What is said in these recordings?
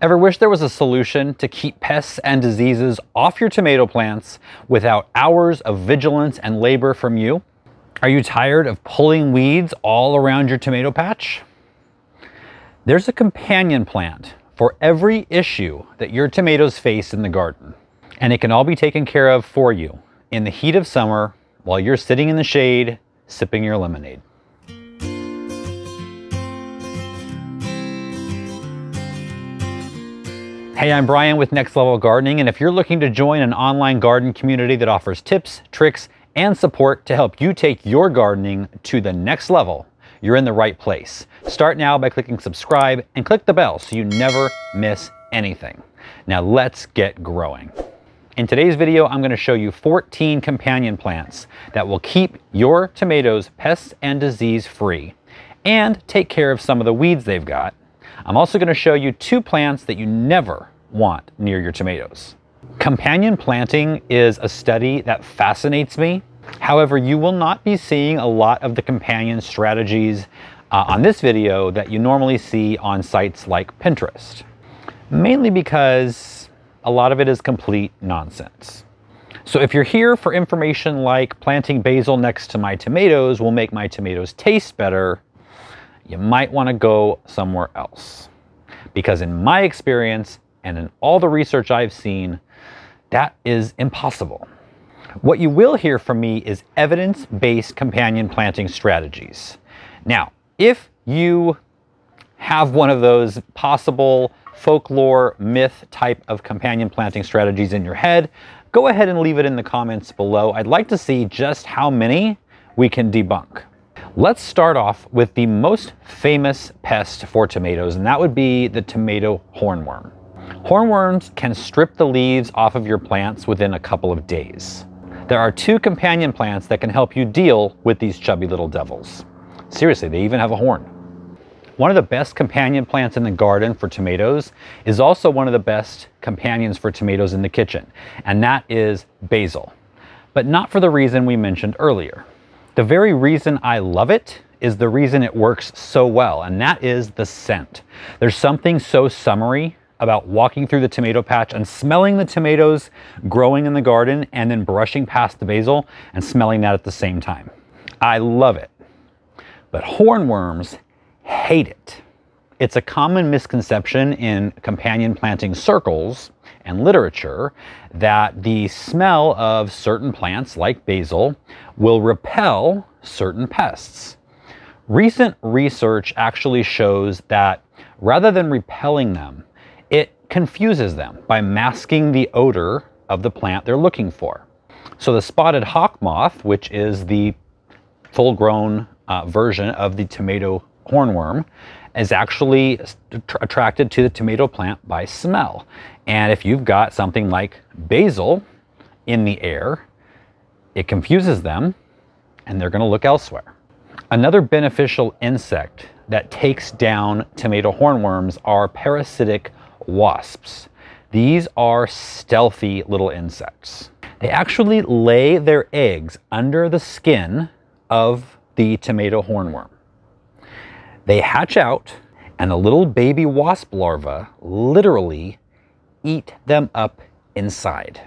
Ever wish there was a solution to keep pests and diseases off your tomato plants without hours of vigilance and labor from you? Are you tired of pulling weeds all around your tomato patch? There's a companion plant for every issue that your tomatoes face in the garden, and it can all be taken care of for you in the heat of summer while you're sitting in the shade sipping your lemonade. Hey, I'm Brian with Next Level Gardening, and if you're looking to join an online garden community that offers tips, tricks, and support to help you take your gardening to the next level, you're in the right place. Start now by clicking subscribe and click the bell so you never miss anything. Now let's get growing. In today's video, I'm gonna show you 14 companion plants that will keep your tomatoes pest and disease free and take care of some of the weeds they've got I'm also going to show you two plants that you never want near your tomatoes. Companion planting is a study that fascinates me. However, you will not be seeing a lot of the companion strategies uh, on this video that you normally see on sites like Pinterest. Mainly because a lot of it is complete nonsense. So if you're here for information like planting basil next to my tomatoes will make my tomatoes taste better, you might want to go somewhere else. Because in my experience and in all the research I've seen, that is impossible. What you will hear from me is evidence-based companion planting strategies. Now, if you have one of those possible folklore, myth type of companion planting strategies in your head, go ahead and leave it in the comments below. I'd like to see just how many we can debunk. Let's start off with the most famous pest for tomatoes, and that would be the tomato hornworm. Hornworms can strip the leaves off of your plants within a couple of days. There are two companion plants that can help you deal with these chubby little devils. Seriously, they even have a horn. One of the best companion plants in the garden for tomatoes is also one of the best companions for tomatoes in the kitchen, and that is basil. But not for the reason we mentioned earlier. The very reason I love it is the reason it works so well, and that is the scent. There's something so summery about walking through the tomato patch and smelling the tomatoes growing in the garden and then brushing past the basil and smelling that at the same time. I love it. But hornworms hate it. It's a common misconception in companion planting circles and literature that the smell of certain plants like basil will repel certain pests. Recent research actually shows that rather than repelling them, it confuses them by masking the odor of the plant they're looking for. So the spotted hawk moth, which is the full-grown uh, version of the tomato hornworm, is actually attracted to the tomato plant by smell. And if you've got something like basil in the air, it confuses them and they're going to look elsewhere. Another beneficial insect that takes down tomato hornworms are parasitic wasps. These are stealthy little insects. They actually lay their eggs under the skin of the tomato hornworm. They hatch out and the little baby wasp larvae literally eat them up inside.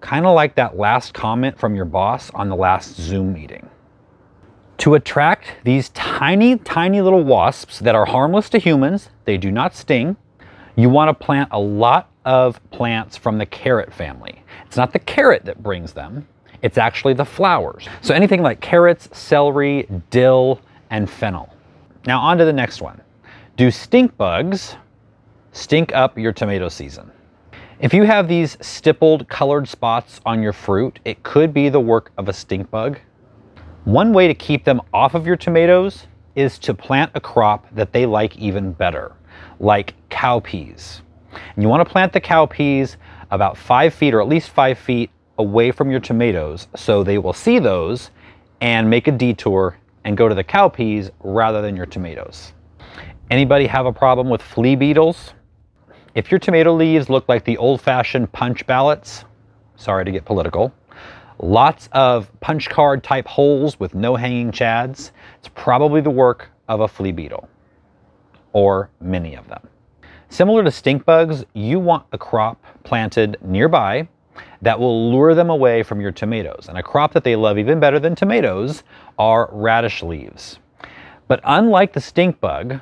Kind of like that last comment from your boss on the last Zoom meeting. To attract these tiny, tiny little wasps that are harmless to humans, they do not sting, you want to plant a lot of plants from the carrot family. It's not the carrot that brings them, it's actually the flowers. So anything like carrots, celery, dill, and fennel. Now on to the next one. Do stink bugs stink up your tomato season? If you have these stippled colored spots on your fruit, it could be the work of a stink bug. One way to keep them off of your tomatoes is to plant a crop that they like even better, like cowpeas. And you want to plant the cowpeas about five feet or at least five feet away from your tomatoes so they will see those and make a detour and go to the cowpeas rather than your tomatoes. Anybody have a problem with flea beetles? If your tomato leaves look like the old-fashioned punch ballots, sorry to get political, lots of punch card type holes with no hanging chads, it's probably the work of a flea beetle, or many of them. Similar to stink bugs, you want a crop planted nearby that will lure them away from your tomatoes. And a crop that they love even better than tomatoes are radish leaves. But unlike the stink bug,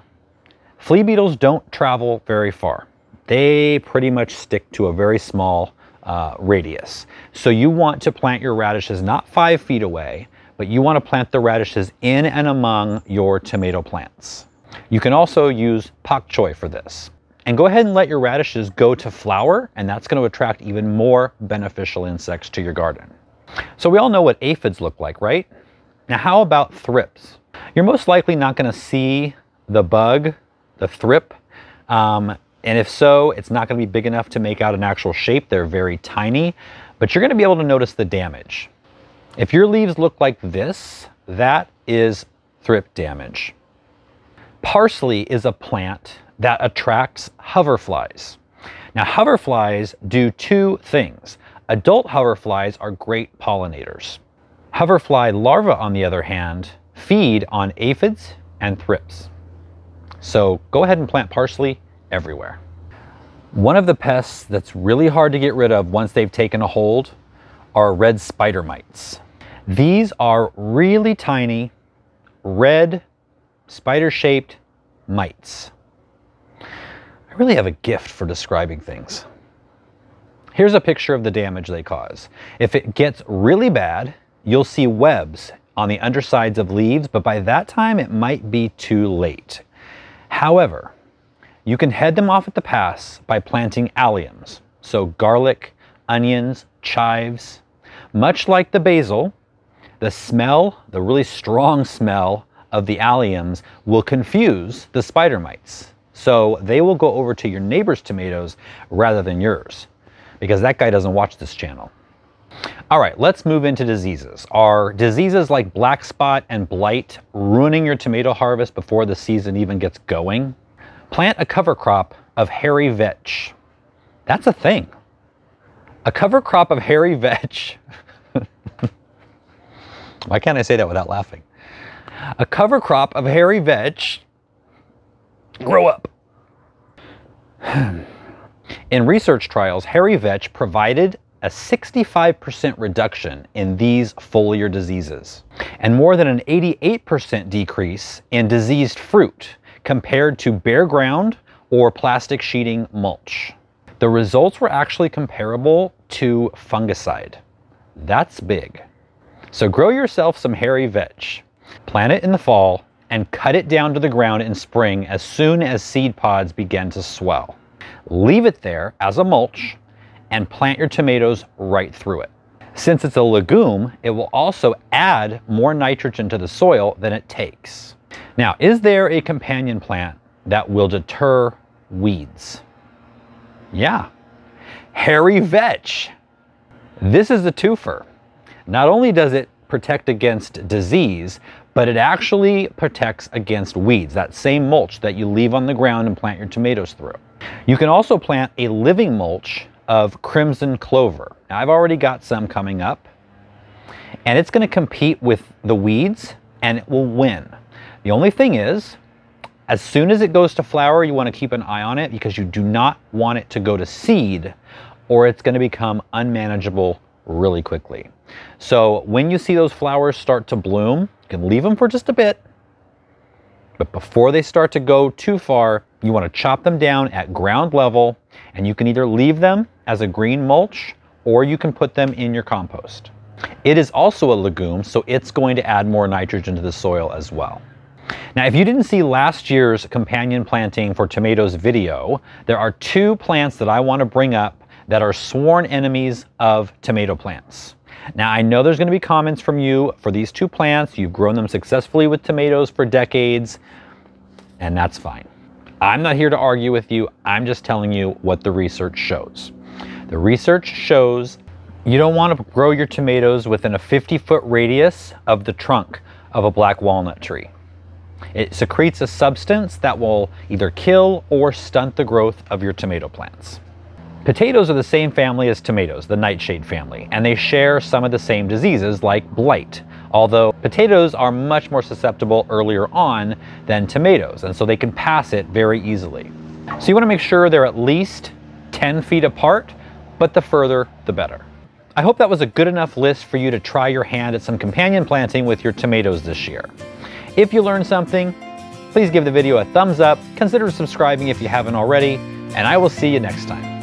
flea beetles don't travel very far. They pretty much stick to a very small uh, radius. So you want to plant your radishes not five feet away, but you want to plant the radishes in and among your tomato plants. You can also use pak choi for this. And go ahead and let your radishes go to flower, and that's going to attract even more beneficial insects to your garden. So we all know what aphids look like, right? Now how about thrips? You're most likely not going to see the bug, the thrip, um, and if so, it's not going to be big enough to make out an actual shape. They're very tiny, but you're going to be able to notice the damage. If your leaves look like this, that is thrip damage. Parsley is a plant that attracts hoverflies. Now hoverflies do two things. Adult hoverflies are great pollinators. Hoverfly larvae, on the other hand, feed on aphids and thrips. So go ahead and plant parsley everywhere. One of the pests that's really hard to get rid of once they've taken a hold are red spider mites. These are really tiny, red, spider-shaped mites I really have a gift for describing things. Here's a picture of the damage they cause. If it gets really bad, you'll see webs on the undersides of leaves, but by that time it might be too late. However, you can head them off at the pass by planting alliums, so garlic, onions, chives. Much like the basil, the smell, the really strong smell of the alliums will confuse the spider mites. So they will go over to your neighbor's tomatoes rather than yours because that guy doesn't watch this channel. All right, let's move into diseases. Are diseases like black spot and blight ruining your tomato harvest before the season even gets going? Plant a cover crop of hairy vetch. That's a thing. A cover crop of hairy vetch. Why can't I say that without laughing? A cover crop of hairy vetch Grow up. In research trials, hairy vetch provided a 65% reduction in these foliar diseases and more than an 88% decrease in diseased fruit compared to bare ground or plastic sheeting mulch. The results were actually comparable to fungicide. That's big. So grow yourself some hairy vetch. Plant it in the fall and cut it down to the ground in spring as soon as seed pods begin to swell. Leave it there as a mulch and plant your tomatoes right through it. Since it's a legume, it will also add more nitrogen to the soil than it takes. Now, is there a companion plant that will deter weeds? Yeah, hairy vetch. This is a twofer. Not only does it protect against disease, but it actually protects against weeds, that same mulch that you leave on the ground and plant your tomatoes through. You can also plant a living mulch of crimson clover. Now, I've already got some coming up, and it's going to compete with the weeds, and it will win. The only thing is, as soon as it goes to flower, you want to keep an eye on it because you do not want it to go to seed or it's going to become unmanageable really quickly. So when you see those flowers start to bloom, you can leave them for just a bit, but before they start to go too far, you want to chop them down at ground level and you can either leave them as a green mulch or you can put them in your compost. It is also a legume, so it's going to add more nitrogen to the soil as well. Now, if you didn't see last year's companion planting for tomatoes video, there are two plants that I want to bring up that are sworn enemies of tomato plants. Now I know there's gonna be comments from you for these two plants. You've grown them successfully with tomatoes for decades, and that's fine. I'm not here to argue with you. I'm just telling you what the research shows. The research shows you don't want to grow your tomatoes within a 50 foot radius of the trunk of a black walnut tree. It secretes a substance that will either kill or stunt the growth of your tomato plants. Potatoes are the same family as tomatoes, the nightshade family, and they share some of the same diseases like blight, although potatoes are much more susceptible earlier on than tomatoes, and so they can pass it very easily. So you wanna make sure they're at least 10 feet apart, but the further, the better. I hope that was a good enough list for you to try your hand at some companion planting with your tomatoes this year. If you learned something, please give the video a thumbs up, consider subscribing if you haven't already, and I will see you next time.